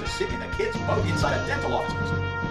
to sit in a kid's boat inside a dental office.